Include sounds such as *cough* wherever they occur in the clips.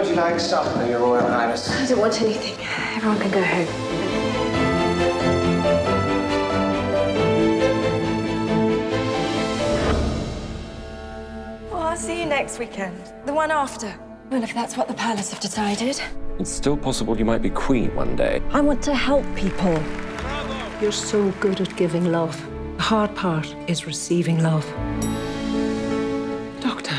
like supper, Your Royal Highness? I don't want anything. Everyone can go home. Well, I'll see you next weekend. The one after. Well, if that's what the palace have decided. It's still possible you might be queen one day. I want to help people. You're so good at giving love. The hard part is receiving love. Doctor,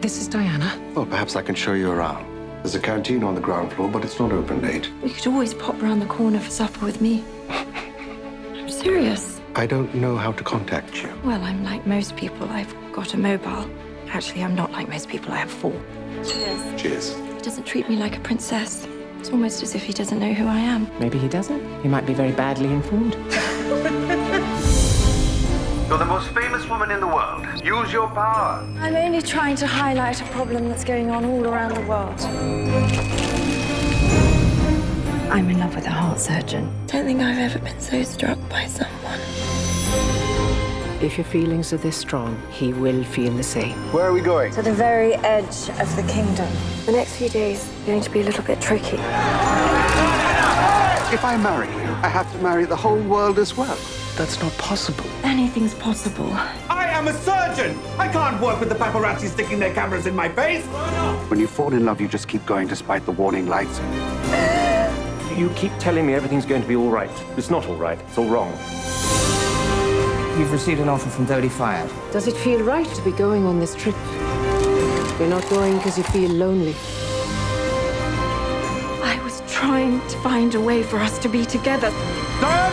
this is Diana. Well, perhaps I can show you around. There's a canteen on the ground floor, but it's not open late. You could always pop round the corner for supper with me. I'm serious. I don't know how to contact you. Well, I'm like most people. I've got a mobile. Actually, I'm not like most people. I have four. Cheers. Cheers. He doesn't treat me like a princess. It's almost as if he doesn't know who I am. Maybe he doesn't. He might be very badly informed. *laughs* You're the most famous woman in the world. Use your power. I'm only trying to highlight a problem that's going on all around the world. I'm in love with a heart surgeon. Don't think I've ever been so struck by someone. If your feelings are this strong, he will feel the same. Where are we going? To the very edge of the kingdom. The next few days are going to be a little bit tricky. If I marry you, I have to marry the whole world as well. That's not possible. Anything's possible. I am a surgeon! I can't work with the paparazzi sticking their cameras in my face! When you fall in love, you just keep going despite the warning lights. You keep telling me everything's going to be all right. It's not all right. It's all wrong. You've received an offer from Dodi Fayed. Does it feel right to be going on this trip? You're not going because you feel lonely. I was trying to find a way for us to be together. Diana!